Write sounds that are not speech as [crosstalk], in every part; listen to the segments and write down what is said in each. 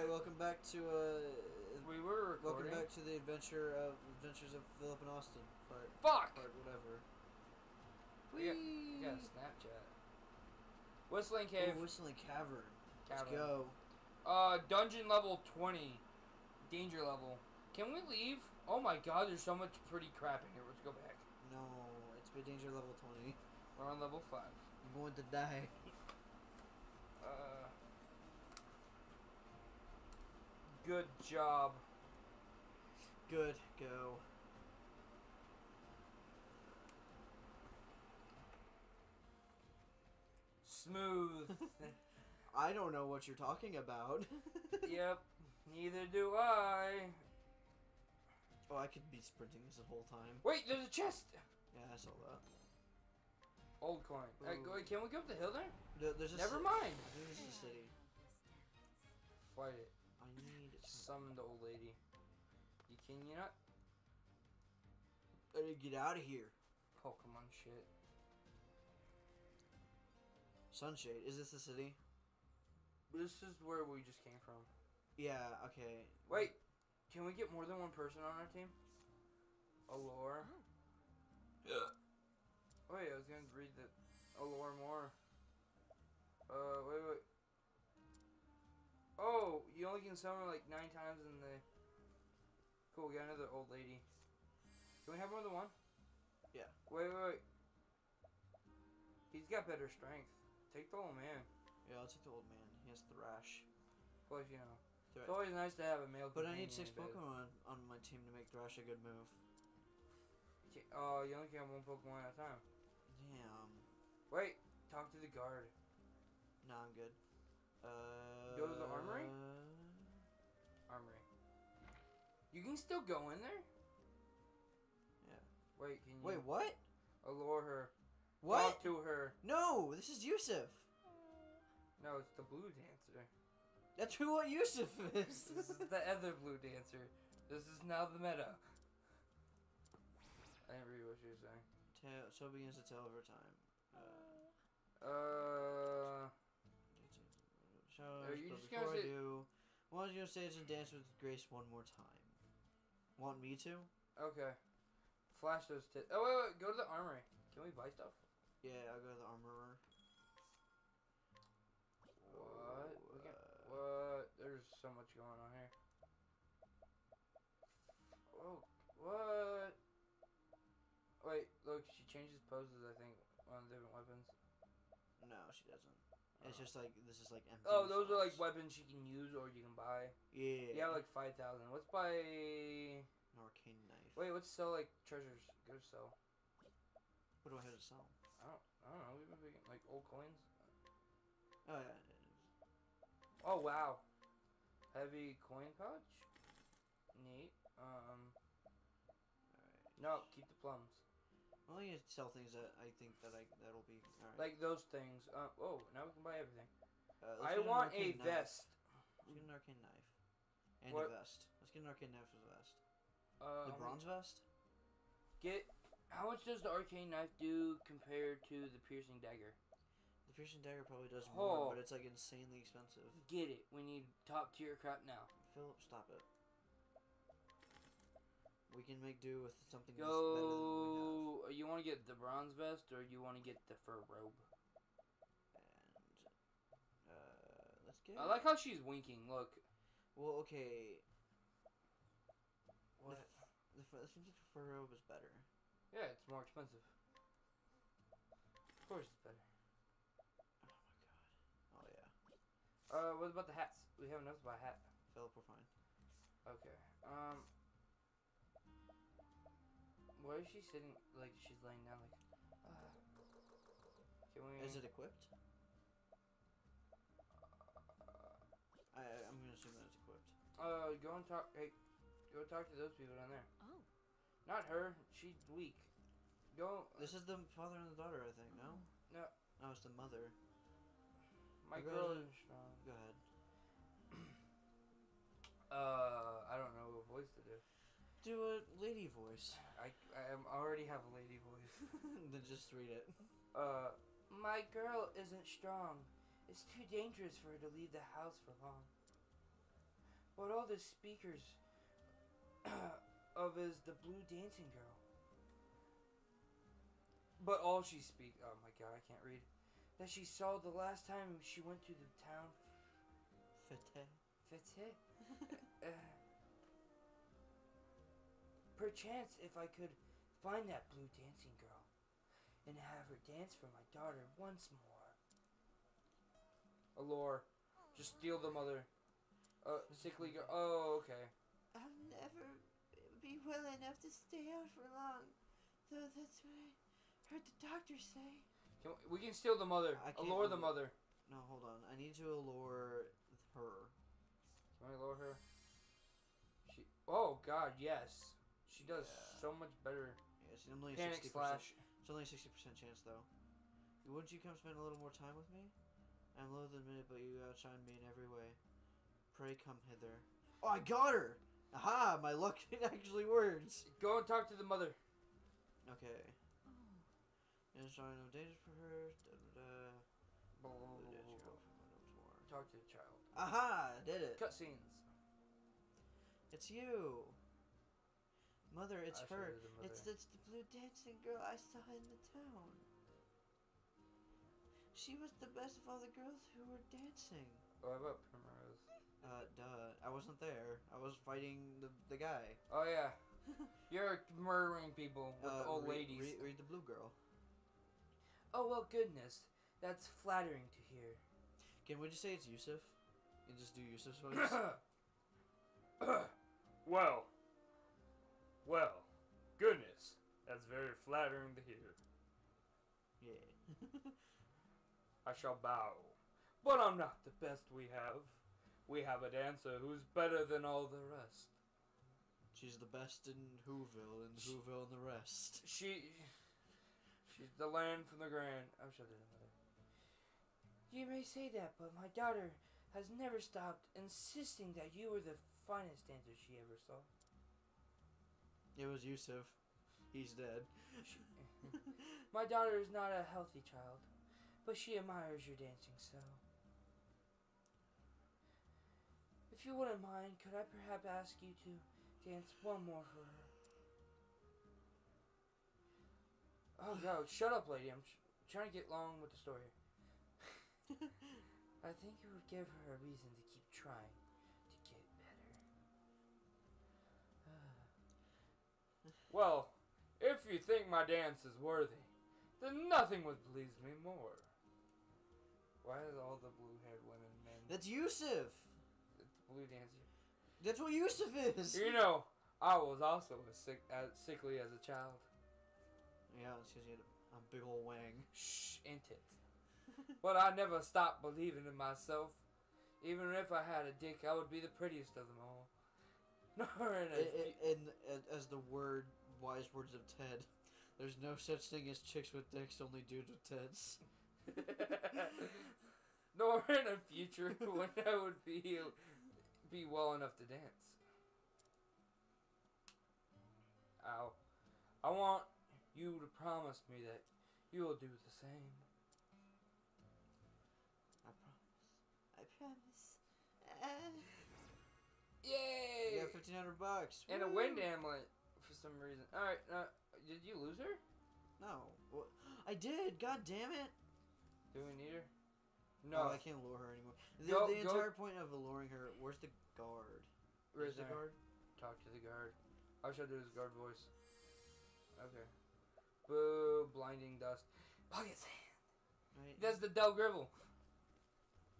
right, welcome back to uh, We were recording. welcome back to the adventure of adventures of Philip and Austin part Fuck! part whatever. We got, we got a Snapchat. Whistling Cave. Oh, Whistling Cavern. Let's go. Uh, dungeon level 20. Danger level. Can we leave? Oh my god, there's so much pretty crap in here. Let's go back. No, it's been danger level twenty. We're on level 5. I'm going to die. Uh. Good job. Good, go. Smooth. [laughs] I don't know what you're talking about. [laughs] yep. Neither do I. Oh, I could be sprinting this the whole time. Wait, there's a chest! Yeah, I saw that. Old coin. Uh, Ooh. go- wait, can we go up the hill there? There- There's a Never mind. I think this is a city. Fight it. I. Summon the old lady. You can you not? I need get out of here. Pokemon shit. Sunshade. Is this the city? This is where we just came from. Yeah. Okay. Wait, can we get more than one person on our team? Allure. Yeah. Wait, I was gonna read the Allure more. Uh, wait, wait. Oh, you only can summon like nine times in the. Cool, we got another old lady. Can we have more than one? Yeah. Wait, wait, wait. He's got better strength. Take the old man. Yeah. I'll take the old man. He has Thrash. Plus, you know. Thra- It's always nice to have a male But I need six. Pokemon on my team to make Thrash a good move. Oh, you only can have one Pokemon at a time. Damn. Wait, talk to the guard. Nah, I'm good. Uh. Go to the armory? Armory. You can still go in there? Yeah. Wait, can you Wait, what? allure her? What? Talk to her. No, this is Yusuf. No, it's the blue dancer. That's who what Yusuf [laughs] is. This is the other blue dancer. This is now the meta. I didn't read what she was saying. Tale, so begins to tell over time. Uh, Uh, shows, Are you but just before gonna I say- do, I want you to stage and dance with Grace one more time. Want me to? okay. Flash those tits. Oh wait, wait, go to the armory. Can we buy stuff? Yeah, I'll go to the armorer. What? Can, uh, what? There's so much going on here. Oh, what? Wait, look, she changes poses, I think, on different weapons. No, she doesn't. It's just like this is like empty. Oh, those are like weapons you can use or you can buy. Yeah. You have like 5,000. Let's buy. an arcane knife. Wait, let's sell like treasures. Go to sell. What do I have to sell? I don't, I don't know. We've been making like old coins. Oh yeah. Oh, wow. Heavy coin pouch? Neat. Um, no, keep the plums. I'm only gonna sell things that I think that I that'll be alright. Like those things. Uh, oh, now we can buy everything. Uh, I want a knife. vest. Let's get an arcane knife. And What? a vest. Let's get an arcane knife as a vest. Uh, the bronze vest? Get. How much does the arcane knife do compared to the piercing dagger? The piercing dagger probably does more, Oh. but it's like insanely expensive. Get it. We need top tier crap now. Philip, stop it. We can make do with something that's than what Go. You want to get the bronze vest or you want to get the fur robe? And uh, let's get. I like how she's winking. Look. Well, okay. What? The, fur- it seems like the fur robe is better. Yeah, it's more expensive. Of course, it's better. Oh my god. Oh yeah. Uh, what about the hats? We have enough to buy a hat. Philip, we're fine. Okay. Um. Why is she sitting like she's laying down like? Uh, can we? Is it equipped? I, I- I'm gonna assume that it's equipped. Uh, go and talk. Hey, go talk to those people down there. Oh. Not her. She's weak. Go. This is the father and the daughter, I think. No. No. No, it's the mother. My go girl to- is strong. Go ahead. [clears throat] Uh, I don't know what voice to do. Do a lady voice. I I already have a lady voice. [laughs] [laughs] then just read it. Uh, my girl isn't strong. It's too dangerous for her to leave the house for long. But all the speakers [coughs] of is the blue dancing girl. But all she speak oh my god, I can't read. That she saw the last time she went to the town Fete. Fete. [laughs] perchance if I could find that blue dancing girl and have her dance for my daughter once more. Allure. Just steal the mother. Uh, sickly girl. Oh, okay. I'll never be well enough to stay out for long. Though that's what I heard the doctor say. Can we, we can steal the mother. I can't Allure the mother. No, hold on. I need to allure her. Can I allure her? She. Oh God, yes. She does Yeah. so much better. Yeah, it's only Panic sixty percent. slash. It's only a sixty percent chance though. Wouldn't you come spend a little more time with me? I'm loath to admit it, but you outshine me in every way. Pray come hither. Oh, I got her! Aha! My luck [laughs] actually works. Go and talk to the mother. Okay. Oh. And showing no danger for her. Da, da, da. Blah, blah, blah, blah, blah. from window to war. Talk to the child. Aha! I Did it. Cutscenes. It's you. Mother, it's her. It's it's the blue dancing girl I saw in the town. She was the best of all the girls who were dancing. Oh, what about Primrose? Uh, duh. I wasn't there. I was fighting the the guy. Oh yeah, [laughs] you're murdering people with uh, the old read, ladies. Read, read the blue girl. Oh well, goodness, that's flattering to hear. Can we just say it's Yusuf? And just do Yusuf's [coughs] voice? [coughs] well, well, goodness, that's very flattering to hear. yeah. [laughs] I shall bow. But I'm not the best we have. We have a dancer who's better than all the rest. She's the best in Whoville and Sh- Whoville and the rest. She, she's the land from the grand. Oh, I'm sure there's. You may say that, but my daughter has never stopped insisting that you were the finest dancer she ever saw. It was Yusuf. He's dead. [laughs] My daughter is not a healthy child, but she admires your dancing so. If you wouldn't mind, could I perhaps ask you to dance one more for her? Oh God! Shut up, lady. I'm tr- trying to get along with the story. [laughs] I think it would give her a reason to keep trying to get better. Well, if you think my dance is worthy, then nothing would please me more. Why is all the blue-haired women men? That's Yusuf. It's blue dancer. That's what Yusuf is. You know, I was also as sick as sickly as a child. Yeah, it's because he had a, a big old wang. Shh, ain't it? but I never stopped believing in myself. Even if I had a dick, I would be the prettiest of them all. [laughs] Nor in a I- I- In, in, as the word, wise words of Ted, there's no such thing as chicks with dicks, only dudes with tits. [laughs] Nor in a future [laughs] when I would be be well enough to dance. Ow. I want you to promise me that you will do the same. I promise. I promise. Uh, Yay! you got fifteen hundred bucks. and a wind amulet for some reason. Alright, uh, did you lose her? No, Wha- I did. God damn it! Do we need her? No, No. I can't lure her anymore. The, Go- the go- entire point of alluring her. Where's the guard? Where's the guard? Talk to the guard. I should do his guard voice. Okay. Boo, blinding dust. Pocket sand. Right. That's the Dale Gribble.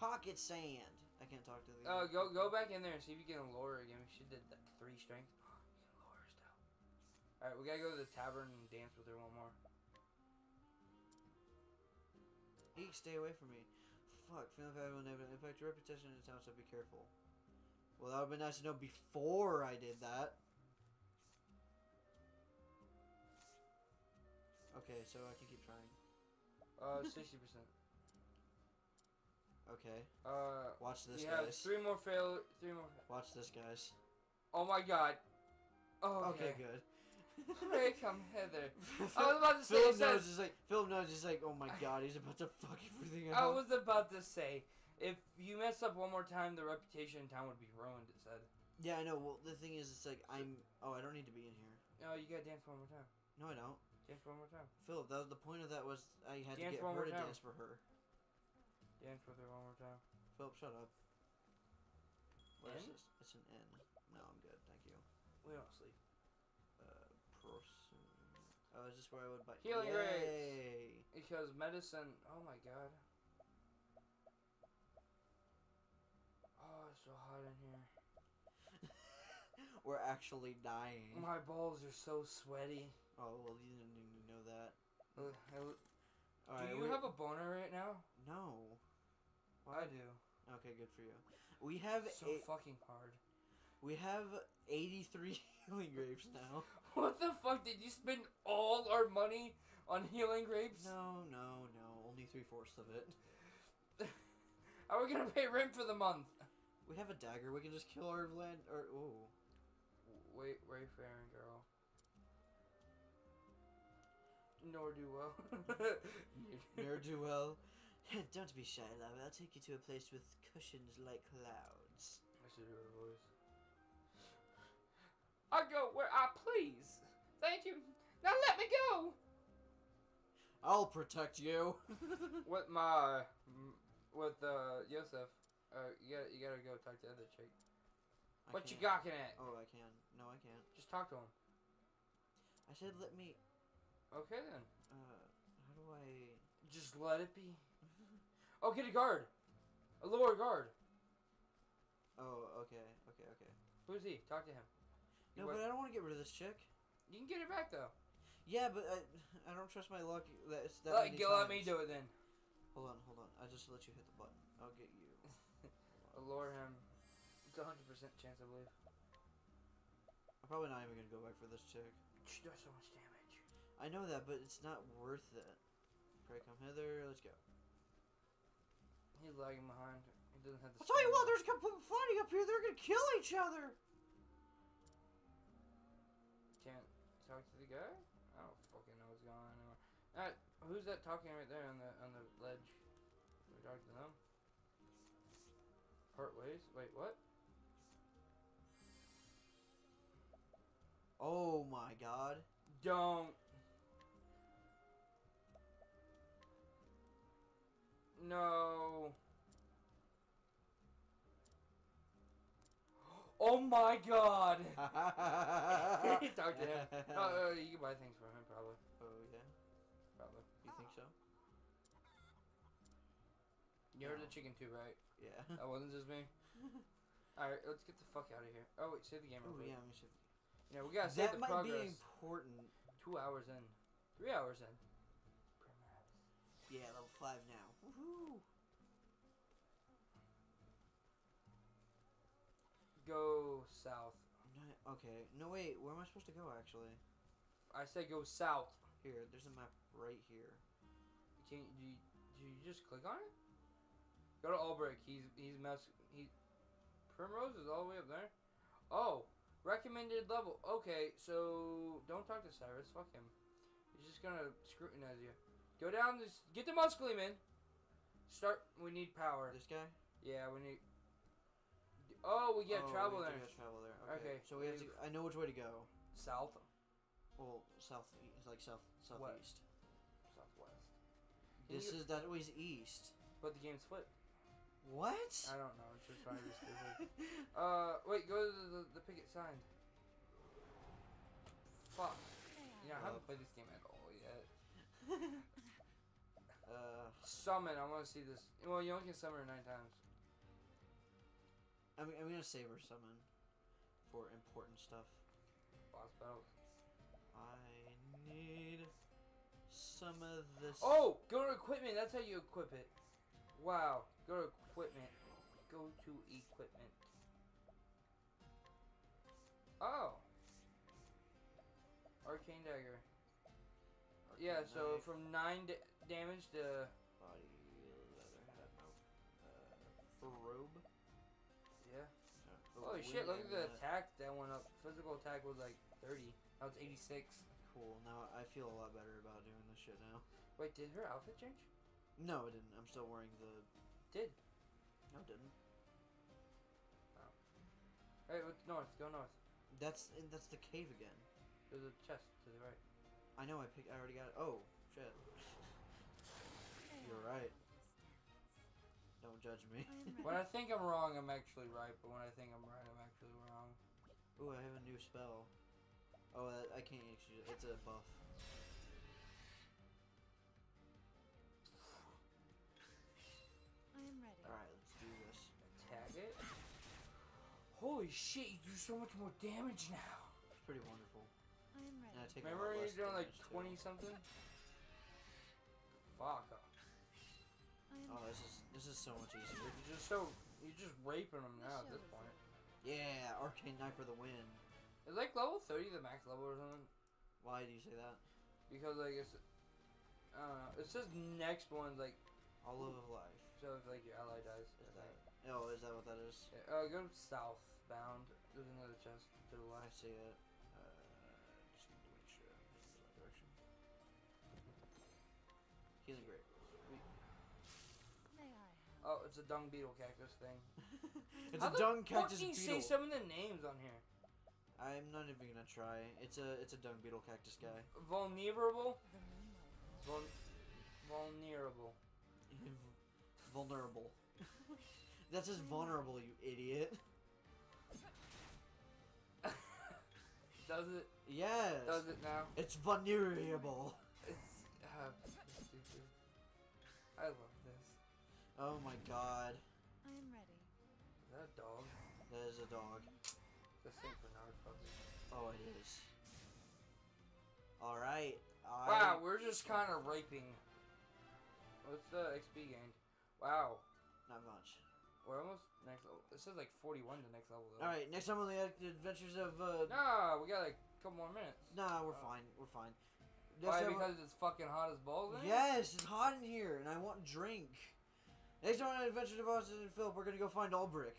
pocket sand. I can't talk to the. Uh, go go back in there and see if you can lure her again. She did like three strength. Alright, we gotta go to the tavern and dance with her one more. Eek, stay away from me. Fuck, feeling I will never impact your reputation in the town, so be careful. Well, that would be nice to know before I did that. Okay, so I can keep trying. Uh, [laughs] sixty percent. Okay, Uh, watch this, have guys. three more fail. Three more. Watch this, guys. Oh my god. Oh, Okay, okay. good. Pray come hither. I was about to say. Philip knows is like Philip knows is like, oh my god, he's about to fuck everything up. I was about to say, If you mess up one more time, the reputation in town would be ruined. It said. Yeah, I know. Well, the thing is, it's like I'm. Oh, I don't need to be in here. No, you gotta dance one more time. No, I don't. Dance one more time. Philip, that was the point of that was I had Dance to get her to dance for her. Dance with her one more time. Philip, shut up. What is this? It's an N. No, I'm good. Thank you. We don't sleep. Pros- Oh, is this where I would buy? Healing Yay! Because medicine. Oh my god. Oh, it's so hot in here. [laughs] We're actually dying. My balls are so sweaty. Oh well, you didn't even know that. Uh, do right, you we- have a boner right now? No. I do. Okay, good for you. We have so a, fucking hard. we have eighty three [laughs] healing grapes now. What the fuck? Did you spend all our money on healing grapes? No, no, no. Only three fourths of it. [laughs] How are we gonna pay rent for the month? We have a dagger. We can just kill our land. Or oh, Wait, Wayfaring girl. Nor do well. [laughs] ne'er do well. [laughs] Don't be shy, love. I'll take you to a place with cushions like clouds. I should do her voice. I go where I please. Thank you. Now let me go. I'll protect you. [laughs] With my, with uh, Yosef. Uh, you gotta, you gotta go talk to the other chick. I What you can't. gawking at? Oh, I can. No, I can't. Just talk to him. I said let me. Okay then. Uh, how do I? Just let it be. Oh, get a guard. A lower guard. Oh, okay, okay, okay. Who's he? Talk to him. No, but I don't want to get rid of this chick. You can get it back though. Yeah, but I, I don't trust my luck. That it's that Let, many get- let me times. do it then. Hold on, hold on. I just let you hit the button. I'll get you. [laughs] Allure him. It's a hundred percent chance, I believe. I'm probably not even gonna go back for this chick. She does so much damage. I know that, but it's not worth it. Pray come hither. Let's go. He's lagging behind. He doesn't have the. I'll tell you what. There's a couple fighting up here. They're gonna kill each other. The guy. I don't fucking know what's going on anymore. Uh, who's that talking right there on the on the ledge? Can we talk to them? Part ways. Wait, what? Oh my god. Don't. No. Oh my god! [laughs] [laughs] Him. Oh, uh, you can buy things from him, probably. oh yeah. Probably. You think so? You heard No. the chicken too, right? Yeah. That [laughs] wasn't just me. Alright, let's get the fuck out of here. Oh, wait, save the game Oh yeah. We should. Yeah, we gotta save That the might progress. be important. Two hours in. Three hours in. Yeah, level five now. Woohoo! Go south. Okay. No wait. Where am I supposed to go? Actually, I said go south. here. There's a map right here. Can you, do you, do you just click on it? Go to Olberic. He's he's mess. He Primrose is all the way up there. Oh, recommended level. Okay, so don't talk to Cyrus. Fuck him. He's just gonna scrutinize you. Go down this. Get the Muscleman. Start. We need power. This guy. Yeah, we need. Oh, we get Oh, travel we there. have to travel there. Okay, Okay. So we have to. I know which way to go. South. Well, south, like south, southeast. Southwest. This is that way's east. But the game's flipped. What? I don't know. It's just trying to be stupid. [laughs] Uh, wait. Go to the, the, the picket sign. Fuck. You know, I haven't played this game at all yet. uh, [laughs] Summon. I want to see this. Well, you only can summon her nine times. I'm, I'm gonna save her summon for important stuff. Boss battles. I need some of this. Oh, go to equipment. That's how you equip it. Wow. Go to equipment. Go to equipment. Oh. Arcane dagger. Yeah. So knife, from nine da- damage to yeah. Uh, Holy shit! Look at the amulet. attack that went up. Physical attack was like thirty. Now it's eighty-six. Cool. Now I feel a lot better about doing this shit now. Wait, did her outfit change? No, it didn't. I'm still wearing the. Did. No, it didn't. Hey, what's north? Go north. That's that's the cave again. There's a chest to the right. I know. I picked. I already got it. Oh shit! [laughs] You're right. Don't judge me. [laughs] When I think I'm wrong, I'm actually right. But when I think I'm right, I'm actually wrong. Ooh, I have a new spell. Oh, that, I can't actually. It's a buff. I am ready. All right, let's do this. Tag it. Holy shit! You do so much more damage now. It's pretty wonderful. I am And I ready. take a Remember lot you're less doing like damage, too. twenty something. Fuck. I Oh, this is this is so much easier. You're just so you're just raping them now at this Show us point. Yeah, arcane knife for the win. Is like level thirty the max level or something? Why do you say that? Because like it's, I don't know. It says next one's like All of life. so if like your ally dies. Is that? Oh, is that what that is? Yeah, uh, go southbound. There's another chest to the I left. see it. Uh, just need to make sure I'm heading the right direction. Healing great. Sweet. May I have? Oh, it's a dung beetle cactus thing. [laughs] it's How a the dung fuck cactus do you say some of the names on here? I'm not even gonna try. It's a it's a dung beetle cactus guy. Vulnerable. Vul- vulnerable. [laughs] Vulnerable. That's just vulnerable, you idiot. [laughs] Does it? Yes. Does it now? It's vulnerable. It's uh, stupid. I love this. Oh my god. I am ready. Is that a dog? That is a dog. The Saint Bernard puppy. Oh, it is. Alright. I- Wow, we're just kind of raping. What's the XP gained? Wow, Not much. we're almost next level. It says like 41 the next level. Alright, next time on the adventures of, uh. Nah, we got like a couple more minutes. Nah, we're Oh. fine. We're fine. Why? Next time- Because it's fucking hot as balls? Yes, it's hot in here, and I want drink. Next time on Adventures of Austin and Philip, we're gonna go find Ulbrich.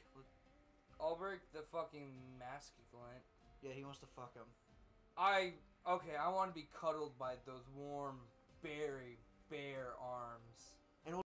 Olberic, the fucking masculine. Yeah, he wants to fuck him. I okay. I want to be cuddled by those warm, berry, bare arms.